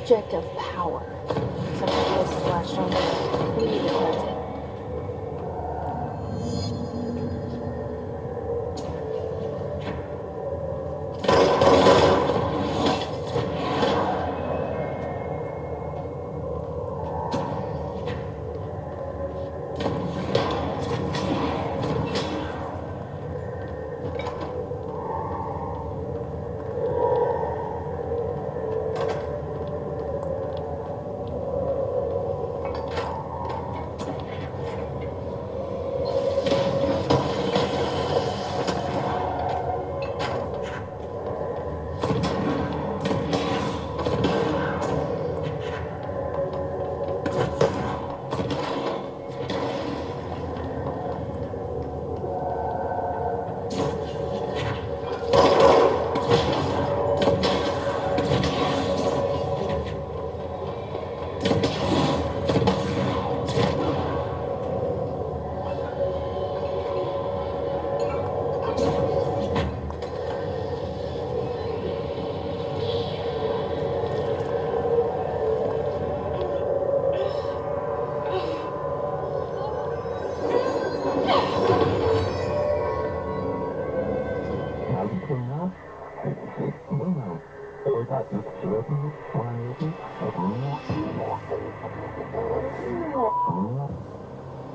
object of power. Something splashed on. We need to it.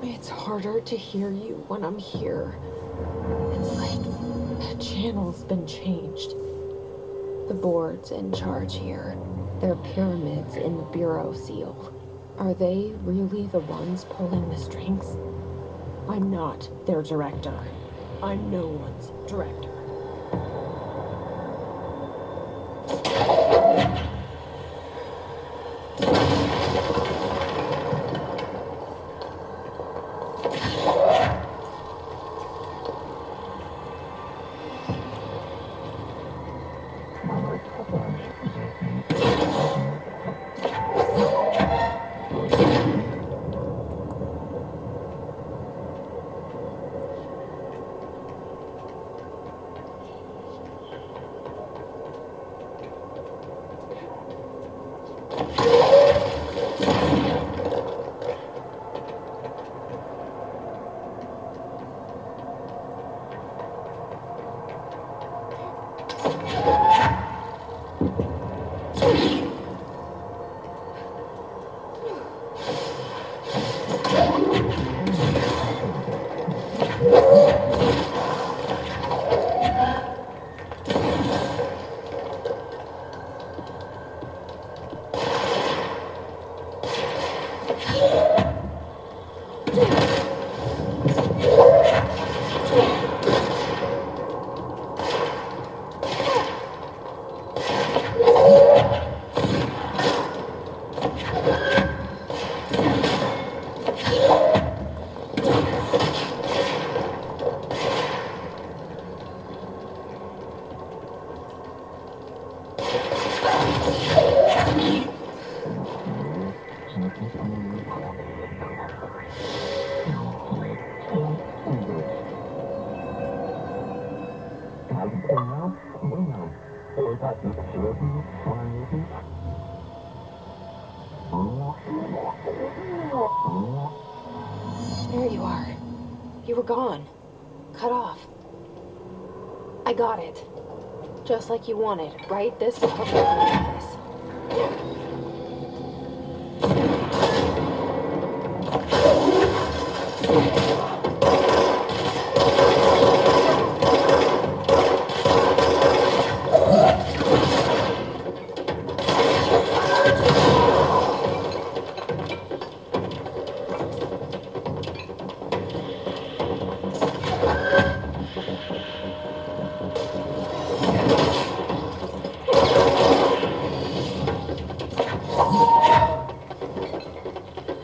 It's harder to hear you when I'm here. It's like the channel's been changed. The board's in charge here. They're pyramids in the Bureau seal. Are they really the ones pulling the strings? I'm not their director. I'm no one's director. There you are. You were gone. Cut off. I got it. Just like you wanted, right? This was what you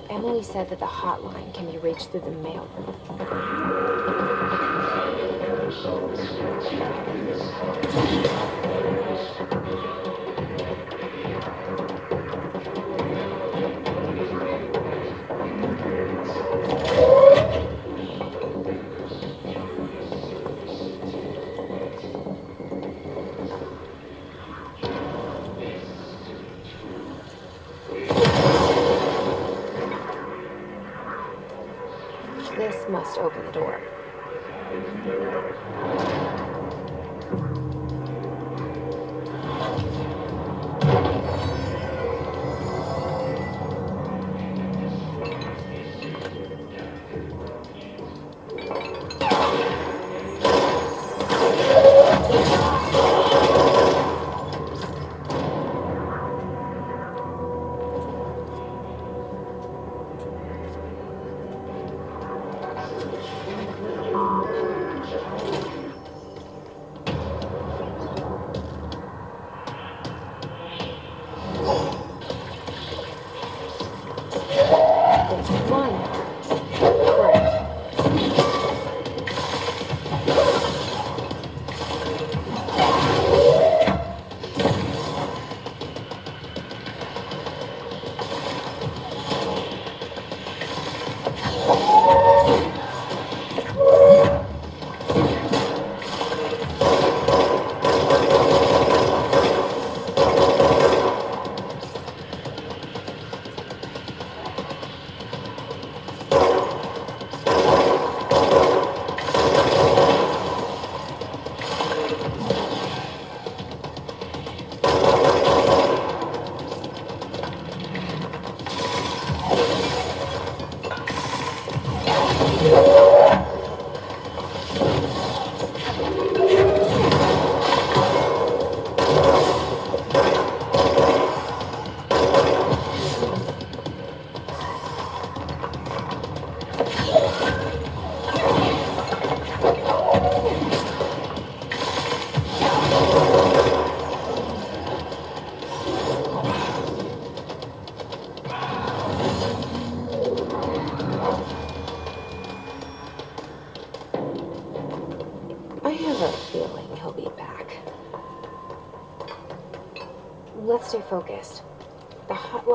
Emily said that the hotline can be reached through the mail. Open the door.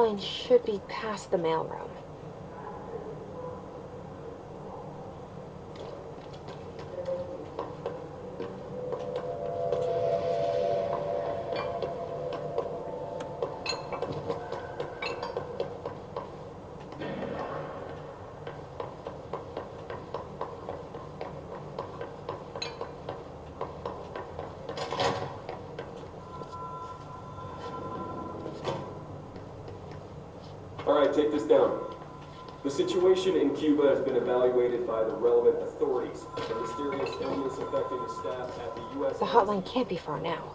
Should be past the mailroom. Take this down. The situation in Cuba has been evaluated by the relevant authorities. The mysterious illness affecting the staff at the U.S. The hotline can't be far now.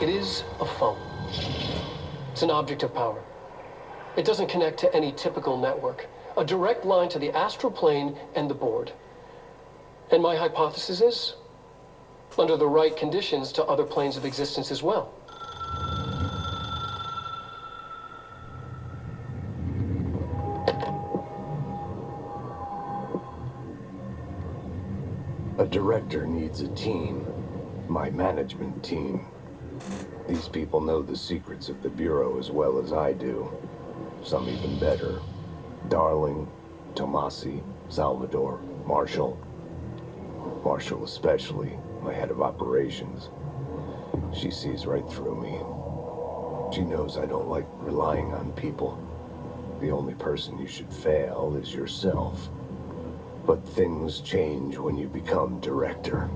It is a phone. It's an object of power. It doesn't connect to any typical network. A direct line to the astral plane and the board. And my hypothesis is, under the right conditions, to other planes of existence as well. A director needs a team. My management team. These people know the secrets of the Bureau as well as I do. Some even better. Darling, Tommasi, Salvador, Marshall. Marshall especially, my head of operations. She sees right through me. She knows I don't like relying on people. The only person you should fail is yourself. But things change when you become director.